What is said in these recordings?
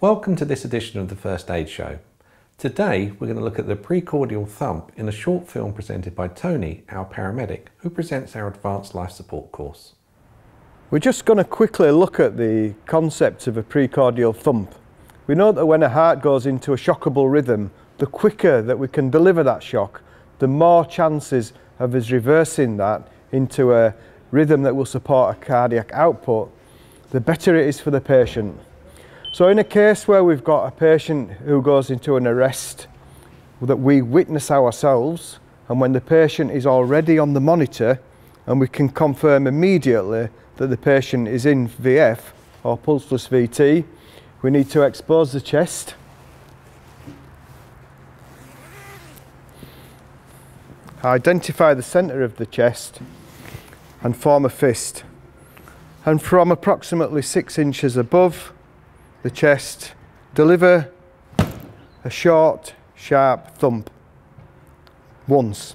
Welcome to this edition of the First Aid Show. Today we're going to look at the precordial thump in a short film presented by Tony, our paramedic, who presents our Advanced Life Support course. We're just going to quickly look at the concept of a precordial thump. We know that when a heart goes into a shockable rhythm, the quicker that we can deliver that shock, the more chances of us reversing that into a rhythm that will support a cardiac output, the better it is for the patient. So in a case where we've got a patient who goes into an arrest that we witness ourselves, and when the patient is already on the monitor, and we can confirm immediately that the patient is in VF or pulseless VT, we need to expose the chest. Identify the centre of the chest and form a fist. And from approximately six inches above the chest, deliver a short, sharp thump once.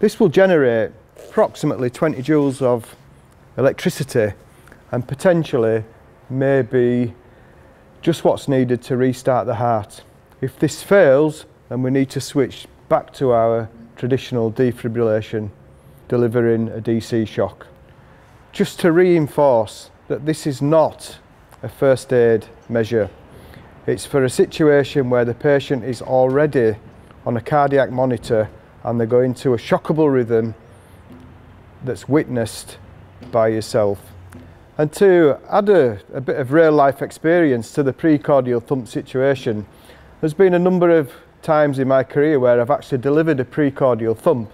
This will generate approximately 20 joules of electricity and potentially maybe just what's needed to restart the heart. If this fails, then we need to switch back to our traditional defibrillation, delivering a DC shock. Just to reinforce that this is not a first aid measure. It's for a situation where the patient is already on a cardiac monitor and they go into a shockable rhythm that's witnessed by yourself. And to add a, a bit of real life experience to the precordial thump situation, there's been a number of times in my career where I've actually delivered a precordial thump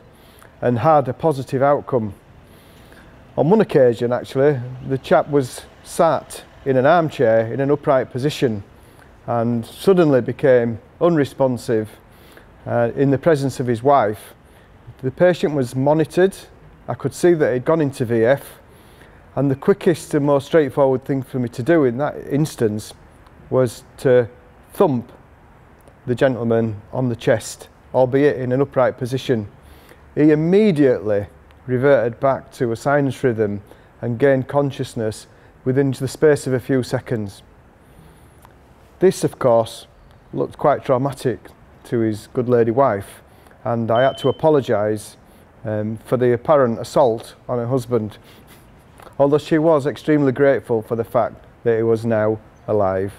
and had a positive outcome. On one occasion actually, the chap was sat in an armchair in an upright position and suddenly became unresponsive uh, in the presence of his wife. The patient was monitored. I could see that he'd gone into VF and the quickest and most straightforward thing for me to do in that instance was to thump the gentleman on the chest, albeit in an upright position. He immediately reverted back to a sinus rhythm and gained consciousness within the space of a few seconds. This, of course, looked quite traumatic to his good lady wife, and I had to apologise um, for the apparent assault on her husband, although she was extremely grateful for the fact that he was now alive.